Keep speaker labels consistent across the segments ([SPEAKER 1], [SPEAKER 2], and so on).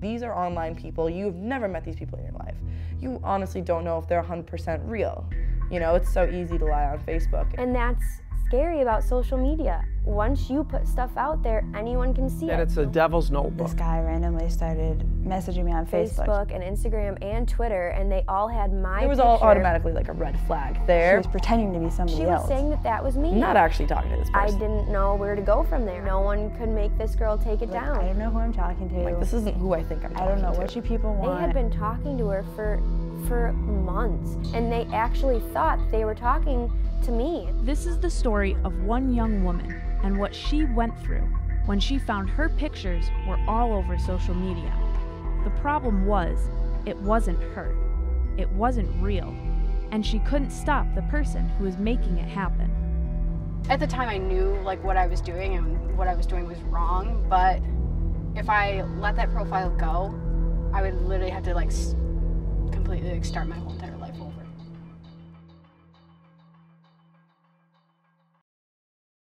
[SPEAKER 1] These are online people. You've never met these people in your life. You honestly don't know if they're 100% real. You know, it's so easy to lie on Facebook.
[SPEAKER 2] And that's scary about social media. Once you put stuff out there, anyone can see
[SPEAKER 3] And
[SPEAKER 2] it.
[SPEAKER 3] it's a devil's notebook.
[SPEAKER 4] This guy randomly started messaging me on Facebook.
[SPEAKER 2] Facebook and Instagram and Twitter, and they all had my
[SPEAKER 1] It was all automatically like a red flag there.
[SPEAKER 4] She was pretending to be somebody else.
[SPEAKER 2] She was
[SPEAKER 4] else.
[SPEAKER 2] saying that that was me.
[SPEAKER 1] Not actually talking to this person.
[SPEAKER 2] I didn't know where to go from there. No one could make this girl take it
[SPEAKER 4] Like,
[SPEAKER 2] down.
[SPEAKER 4] I don't know who I'm talking to.
[SPEAKER 1] Like, this isn't who I think I'm
[SPEAKER 4] I don't know
[SPEAKER 1] talking
[SPEAKER 4] what
[SPEAKER 1] to.
[SPEAKER 4] you people want.
[SPEAKER 2] They had been talking to her for for months, and they actually thought they were talking to me.
[SPEAKER 5] This is the story of one young woman and what she went through when she found her pictures were all over social media. The problem was, it wasn't her. It wasn't real. And she couldn't stop the person who was making it happen.
[SPEAKER 6] At the time, I knew like what I was doing and what I was doing was wrong. But if I let that profile go, I would literally have to like s- completely like, start my whole entire life over.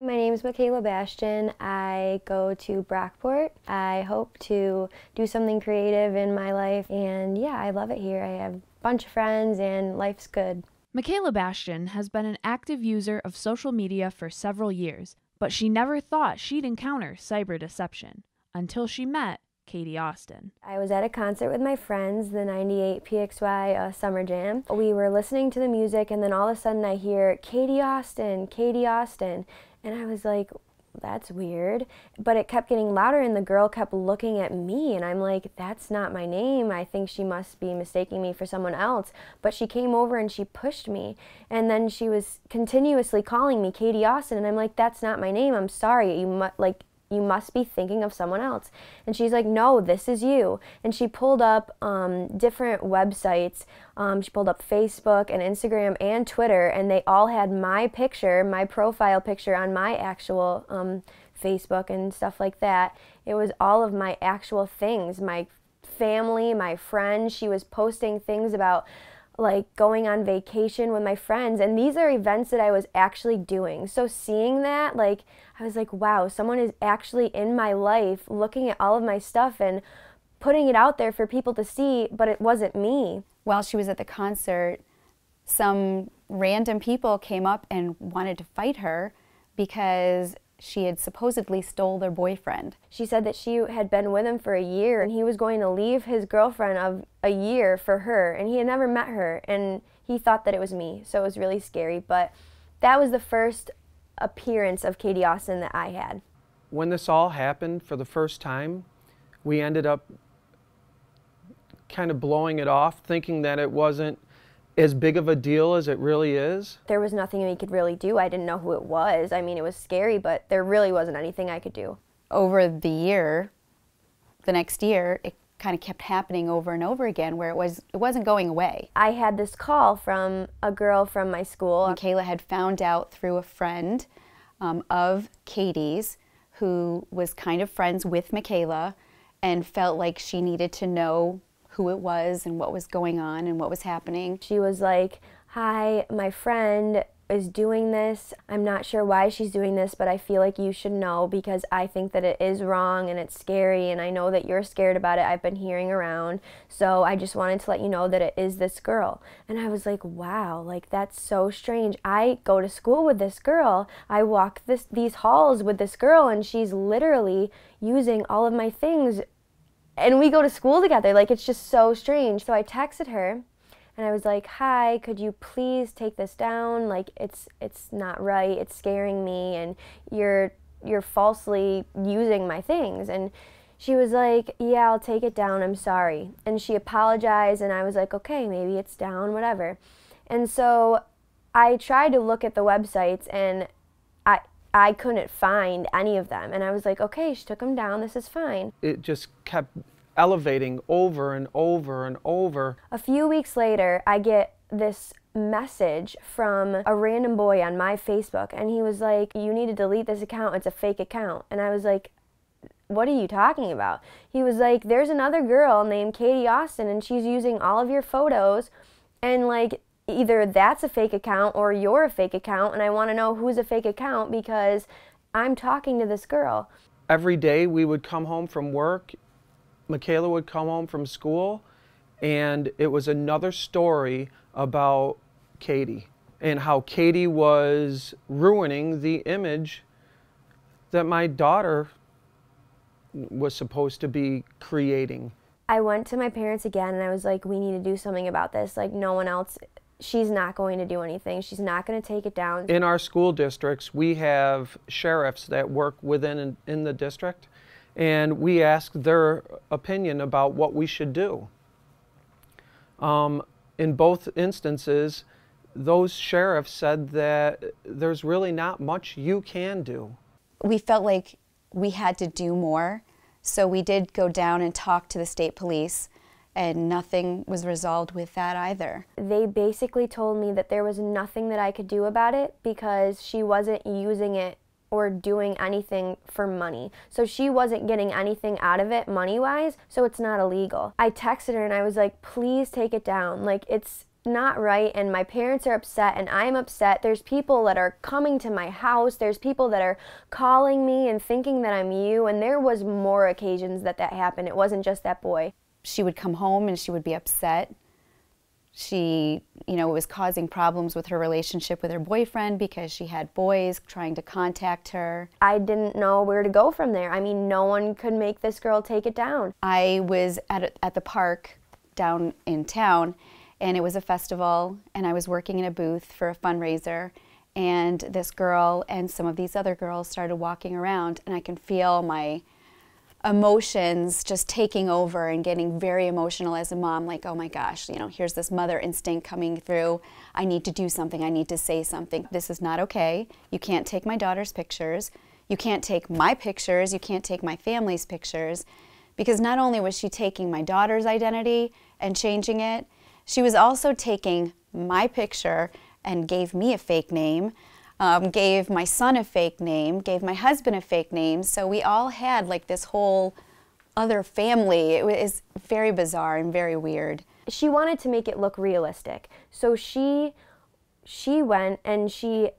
[SPEAKER 2] My name is Michaela Bastian. I go to Brockport. I hope to do something creative in my life, and yeah, I love it here. I have a bunch of friends, and life's good.
[SPEAKER 5] Michaela Bastian has been an active user of social media for several years, but she never thought she'd encounter cyber deception until she met Katie Austin.
[SPEAKER 2] I was at a concert with my friends, the 98 PXY uh, Summer Jam. We were listening to the music, and then all of a sudden I hear Katie Austin, Katie Austin. And I was like, that's weird. But it kept getting louder, and the girl kept looking at me, and I'm like, that's not my name. I think she must be mistaking me for someone else. But she came over and she pushed me, and then she was continuously calling me Katie Austin, and I'm like, that's not my name. I'm sorry. You mu- like you must be thinking of someone else. And she's like, no, this is you. And she pulled up um, different websites. Um, she pulled up Facebook and Instagram and Twitter, and they all had my picture, my profile picture on my actual um, Facebook and stuff like that. It was all of my actual things, my family, my friends. She was posting things about like going on vacation with my friends and these are events that I was actually doing. So seeing that like I was like wow, someone is actually in my life looking at all of my stuff and putting it out there for people to see, but it wasn't me.
[SPEAKER 7] while she was at the concert, some random people came up and wanted to fight her because she had supposedly stole their boyfriend.
[SPEAKER 2] She said that she had been with him for a year and he was going to leave his girlfriend of a year for her and he had never met her and he thought that it was me. So it was really scary, but that was the first appearance of Katie Austin that I had.
[SPEAKER 3] When this all happened for the first time, we ended up kind of blowing it off, thinking that it wasn't as big of a deal as it really is.
[SPEAKER 2] There was nothing we could really do. I didn't know who it was. I mean, it was scary, but there really wasn't anything I could do.
[SPEAKER 7] Over the year, the next year, it kind of kept happening over and over again where it was it wasn't going away.
[SPEAKER 2] I had this call from a girl from my school.
[SPEAKER 7] Michaela had found out through a friend um, of Katie's who was kind of friends with Michaela and felt like she needed to know who it was and what was going on and what was happening.
[SPEAKER 2] She was like, Hi, my friend is doing this. I'm not sure why she's doing this, but I feel like you should know because I think that it is wrong and it's scary, and I know that you're scared about it. I've been hearing around. So I just wanted to let you know that it is this girl. And I was like, wow, like that's so strange. I go to school with this girl. I walk this these halls with this girl and she's literally using all of my things and we go to school together. Like it's just so strange. So I texted her and I was like, "Hi, could you please take this down? Like it's it's not right. It's scaring me and you're you're falsely using my things." And she was like, "Yeah, I'll take it down. I'm sorry." And she apologized and I was like, "Okay, maybe it's down, whatever." And so I tried to look at the websites and I I couldn't find any of them. And I was like, "Okay, she took them down. This is fine."
[SPEAKER 3] It just kept elevating over and over and over.
[SPEAKER 2] A few weeks later, I get this message from a random boy on my Facebook, and he was like, You need to delete this account. It's a fake account. And I was like, What are you talking about? He was like, There's another girl named Katie Austin, and she's using all of your photos, and like, either that's a fake account or you're a fake account, and I want to know who's a fake account because I'm talking to this girl.
[SPEAKER 3] Every day we would come home from work Michaela would come home from school and it was another story about Katie and how Katie was ruining the image that my daughter was supposed to be creating.
[SPEAKER 2] I went to my parents again and I was like, we need to do something about this. Like, no one else, she's not going to do anything. She's not going to take it down.
[SPEAKER 3] In our school districts, we have sheriffs that work within in the district, and we ask their opinion about what we should do. Um, in both instances, those sheriffs said that there's really not much you can do.
[SPEAKER 7] We felt like we had to do more, so we did go down and talk to the state police, and nothing was resolved with that either.
[SPEAKER 2] They basically told me that there was nothing that I could do about it because she wasn't using it or doing anything for money. So she wasn't getting anything out of it money wise, so it's not illegal. I texted her and I was like, please take it down. Like, it's not right and my parents are upset and I'm upset. There's people that are coming to my house. There's people that are calling me and thinking that I'm you and there was more occasions that that happened. It wasn't just that boy.
[SPEAKER 7] She would come home and she would be upset. She, you know, was causing problems with her relationship with her boyfriend because she had boys trying to contact her.
[SPEAKER 2] I didn't know where to go from there. I mean, no one could make this girl take it down.
[SPEAKER 7] I was at, at the park down in town and it was a festival and I was working in a booth for a fundraiser and this girl and some of these other girls started walking around and I can feel my emotions just taking over and getting very emotional as a mom like oh my gosh you know here's this mother instinct coming through. I need to do something. I need to say something. This is not okay. You can't take my daughter's pictures. You can't take my pictures. You can't take my family's pictures. Because not only was she taking my daughter's identity and changing it she was also taking my picture and gave me a fake name, um, gave my son a fake name, gave my husband a fake name. So we all had like this whole other family. It was very bizarre and very weird.
[SPEAKER 2] She wanted to make it look realistic. So she she went and she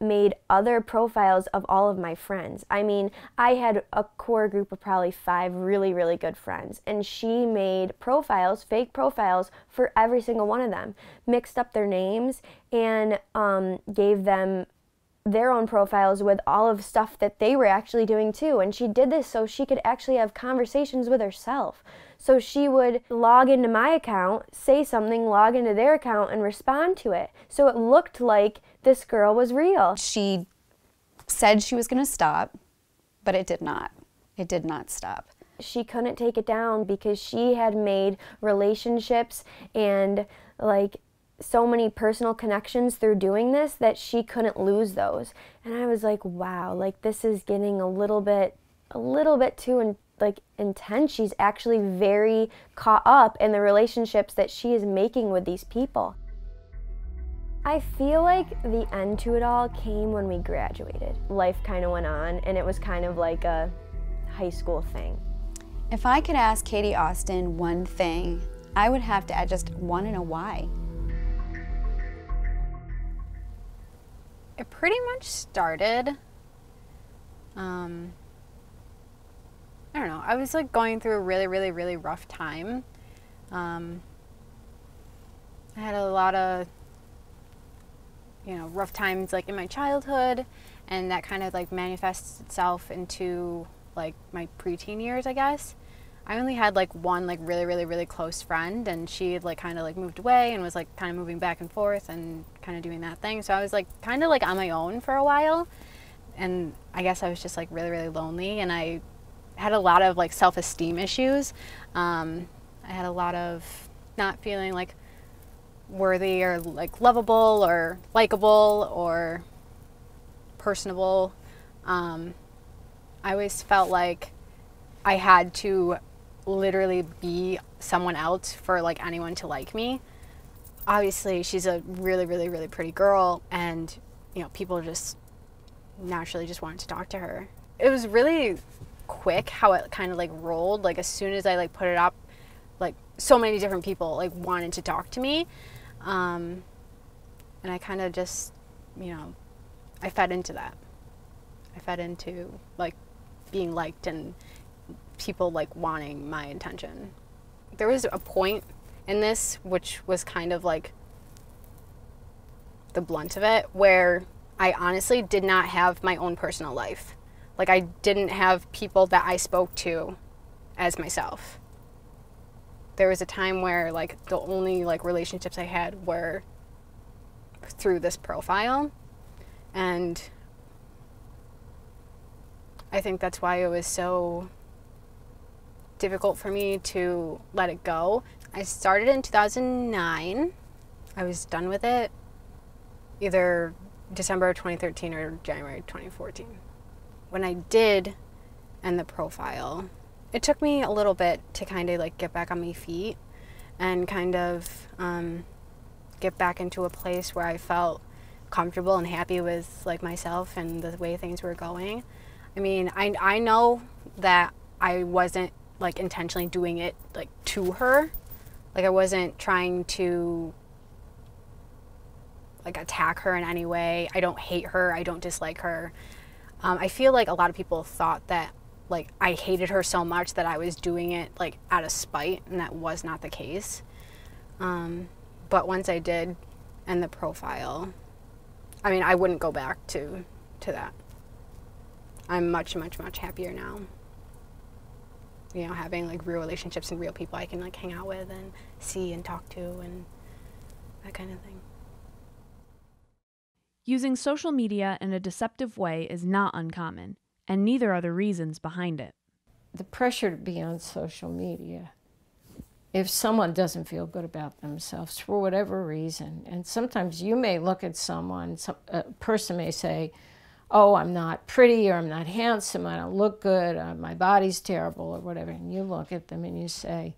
[SPEAKER 2] made other profiles of all of my friends. I mean, I had a core group of probably five really, really good friends, and she made profiles, fake profiles, for every single one of them, mixed up their names, and um, gave them their own profiles with all of stuff that they were actually doing too. And she did this so she could actually have conversations with herself. So she would log into my account, say something, log into their account, and respond to it. So it looked like this girl was real.
[SPEAKER 7] She said she was going to stop, but it did not. It did not stop.
[SPEAKER 2] She couldn't take it down because she had made relationships and like so many personal connections through doing this that she couldn't lose those. And I was like, wow, like this is getting a little bit a little bit too in, like intense. She's actually very caught up in the relationships that she is making with these people. I feel like the end to it all came when we graduated. Life kind of went on and it was kind of like a high school thing.
[SPEAKER 7] If I could ask Katie Austin one thing, I would have to I just want to know why.
[SPEAKER 6] It pretty much started. Um, I don't know. I was like going through a really, really, really rough time. Um, I had a lot of, you know, rough times like in my childhood, and that kind of like manifests itself into like my preteen years, I guess. I only had like one like really really really close friend and she had like kind of like moved away and was like kind of moving back and forth and kind of doing that thing. So I was like kind of like on my own for a while. And I guess I was just like really really lonely and I had a lot of like self-esteem issues. Um, I had a lot of not feeling like worthy or like lovable or likable or personable. Um, I always felt like I had to literally be someone else for like anyone to like me. Obviously, she's a really, really, really pretty girl, and you know, people just naturally just wanted to talk to her. It was really quick how it kind of like rolled. Like as soon as I like put it up, like so many different people like wanted to talk to me, um, and I kind of just, you know, I fed into that. I fed into like being liked and people like wanting my attention. There was a point in this which was kind of like the blunt of it where I honestly did not have my own personal life. Like I didn't have people that I spoke to as myself. There was a time where like the only like relationships I had were through this profile and I think that's why it was so difficult for me to let it go. I started in 2009. I was done with it either December 2013 or January 2014. When I did end the profile, it took me a little bit to kind of like get back on my feet and kind of um, get back into a place where I felt comfortable and happy with like myself and the way things were going. I mean, I, I know that I wasn't like intentionally doing it like to her. Like I wasn't trying to like attack her in any way. I don't hate her. I don't dislike her. Um, I feel like a lot of people thought that like I hated her so much that I was doing it like out of spite, and that was not the case. Um, but once I did end the profile, I mean, I wouldn't go back to to that. I'm much, much, much happier now. You know, having like real relationships and real people I can like hang out with and see and talk to and that kind of thing.
[SPEAKER 5] Using social media in a deceptive way is not uncommon, and neither are the reasons behind it.
[SPEAKER 8] The pressure to be on social media, if someone doesn't feel good about themselves for whatever reason, and sometimes you may look at someone, some, a person may say, Oh, I'm not pretty, or I'm not handsome, I don't look good, or my body's terrible, or whatever, and you look at them and you say,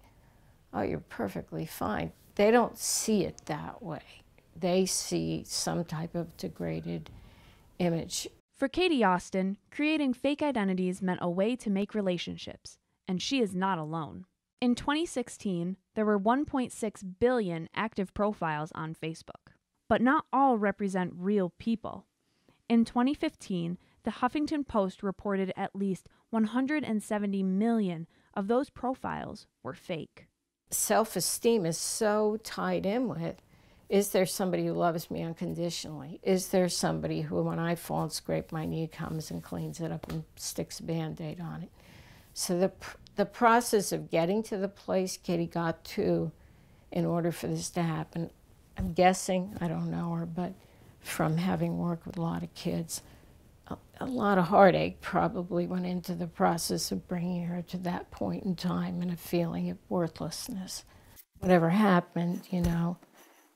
[SPEAKER 8] Oh, you're perfectly fine. They don't see it that way they see some type of degraded image.
[SPEAKER 5] For Katie Austin, creating fake identities meant a way to make relationships, and she is not alone. In 2016, there were 1.6 billion active profiles on Facebook, but not all represent real people. In 2015, the Huffington Post reported at least 170 million of those profiles were fake.
[SPEAKER 8] Self esteem is so tied in with is there somebody who loves me unconditionally? Is there somebody who, when I fall and scrape my knee, comes and cleans it up and sticks a band aid on it? So, the, the process of getting to the place Katie got to in order for this to happen, I'm guessing, I don't know her, but from having worked with a lot of kids, a, a lot of heartache probably went into the process of bringing her to that point in time and a feeling of worthlessness. Whatever happened, you know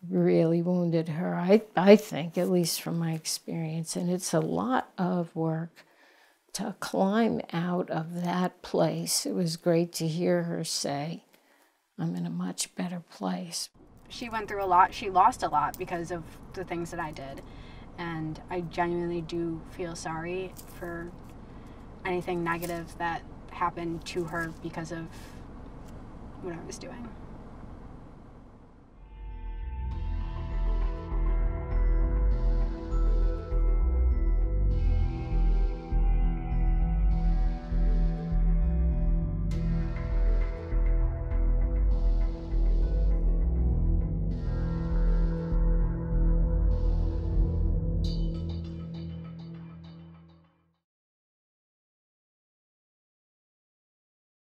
[SPEAKER 8] really wounded her, I, I think, at least from my experience. And it's a lot of work to climb out of that place. It was great to hear her say, I'm in a much better place.
[SPEAKER 6] She went through a lot. She lost a lot because of the things that I did. And I genuinely do feel sorry for anything negative that happened to her because of what I was doing.